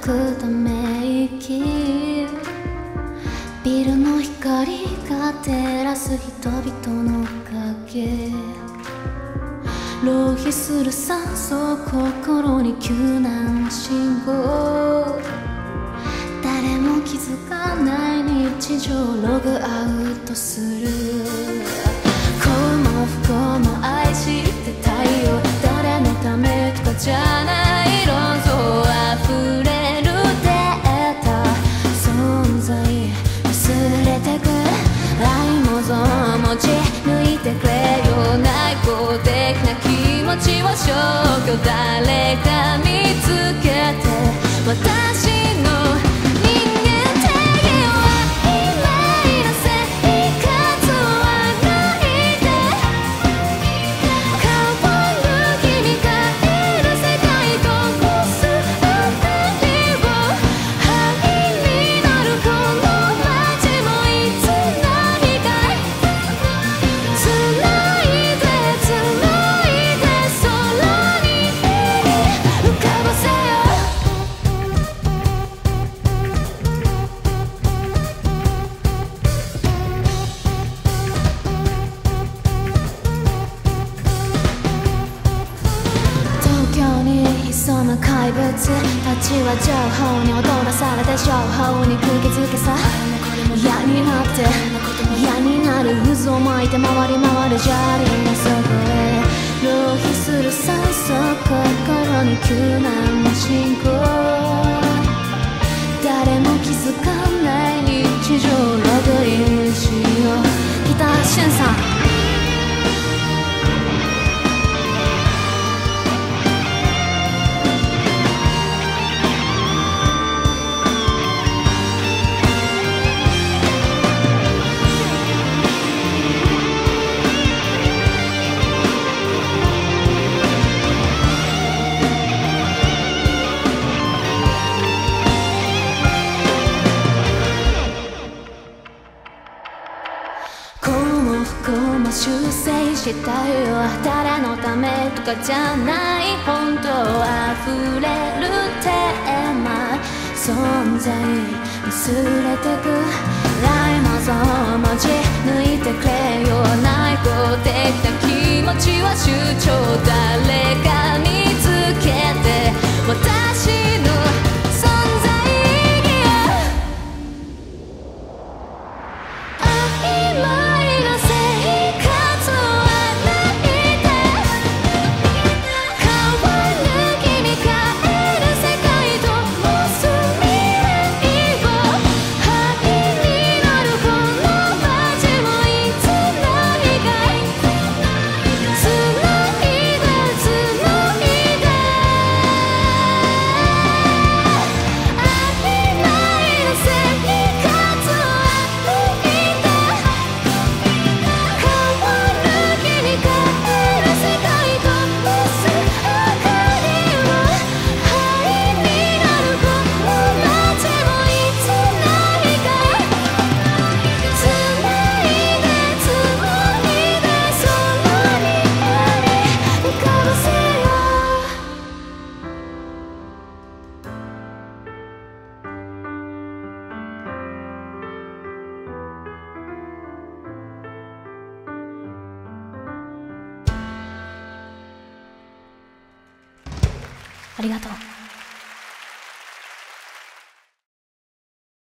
くため息ビルの光が照らす人々の影浪費する酸素心に急な信号誰も気づかない日常ログアウトする。持ち抜いてくれよ。内向的な気持ちを消去誰か見つけて怪物たちは情報に踊らされて情報に釘付けさ。嫌になって嫌になる渦を巻いて回り回る砂利の底へ。浪費する酸素心に急なしたよ誰のためとかじゃない本当溢れるテーマ存在薄れてく来もぞ文字抜いてくれよ内向的な気持ちは主張誰ありがとう。